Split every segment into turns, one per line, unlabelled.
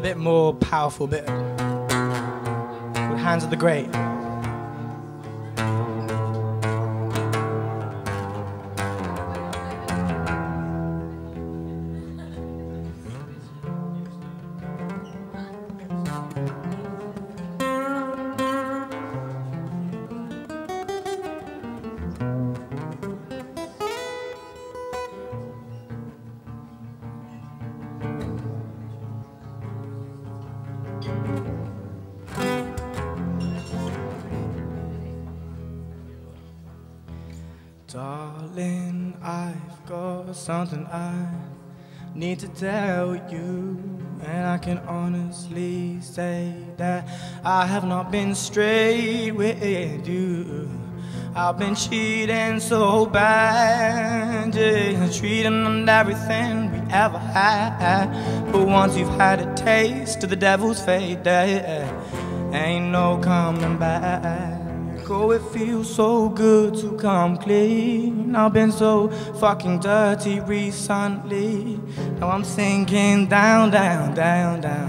a bit more powerful, a bit. Hands of the Great. Darling, I've got something I need to tell you. And I can honestly say that I have not been straight with you. I've been cheating so bad, yeah, treating on everything we ever had. But once you've had a taste of the devil's fate, yeah, ain't no coming back. Oh, it feels so good to come clean. I've been so fucking dirty recently. Now I'm sinking down, down, down, down.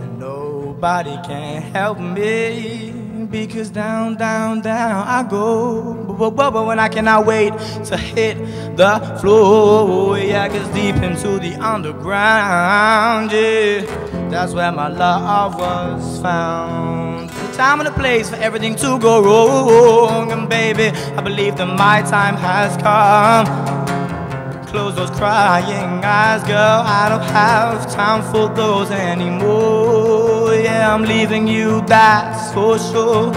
And nobody can help me. Because down, down, down I go. But, but, but when I cannot wait to hit the floor. Yeah, cause deep into the underground, yeah. That's where my love was found. Time and a place for everything to go wrong. And baby, I believe that my time has come. Close those crying eyes, girl. I don't have time for those anymore. Yeah, I'm leaving you, that's for sure.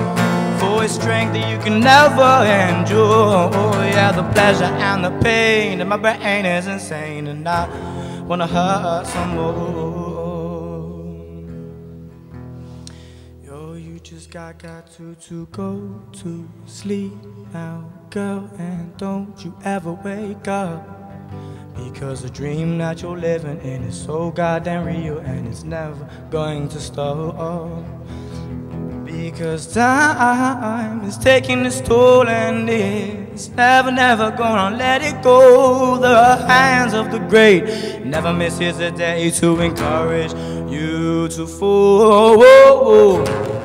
For a strength that you can never endure. Oh, yeah, the pleasure and the pain. And my brain is insane. And I wanna hurt some more. Just got, got to, to go to sleep now, girl. And don't you ever wake up. Because the dream that you're living in is so goddamn real and it's never going to stop. Because time is taking its toll and it's never, never gonna let it go. The hands of the great never misses a day to encourage you to fall.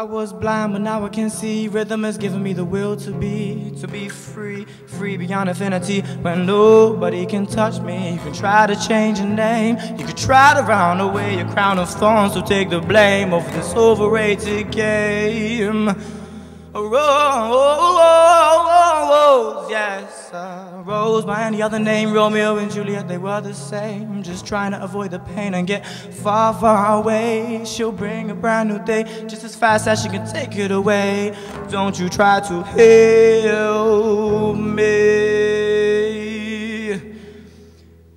I was blind, but now I can see. Rhythm has given me the will to be, to be free, free beyond infinity. When nobody can touch me, you can try to change your name. You can try to round away your crown of thorns, so take the blame over this overrated game. Rose, yes, a rose by any other name. Romeo and Juliet, they were the same. Just trying to avoid the pain and get far, far away. She'll bring a brand new day just as fast as she can take it away. Don't you try to heal me.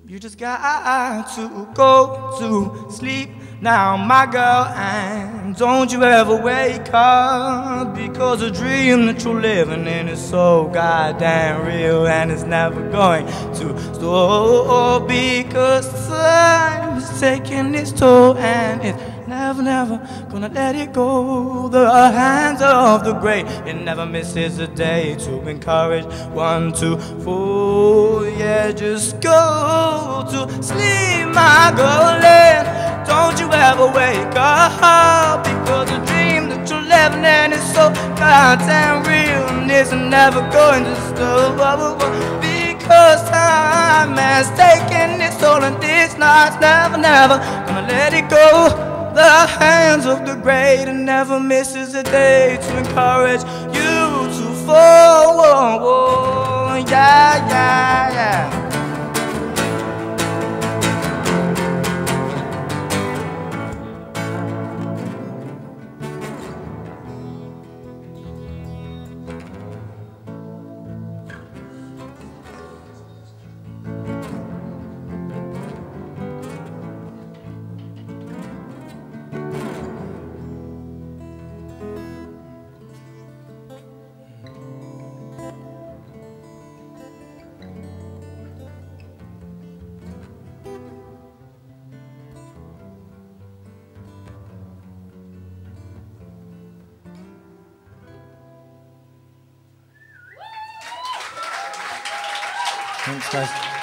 You just got to go to sleep now, my girl, and don't you ever wake up because the dream that you're living in is so goddamn real and it's never going to stop because time is taking its toll and it's never, never gonna let it go. The hands of the great, it never misses a day to encourage one, two, four. Yeah, just go to sleep, my girl, don't you ever wake up because the dream that you're living in is so goddamn real and it's never going to stop. Because time has taken its toll and this night's never, never gonna let it go. The hands of the great and never misses a day to encourage you to fall. Oh, oh, oh. Yeah, yeah, yeah. Thanks, guys.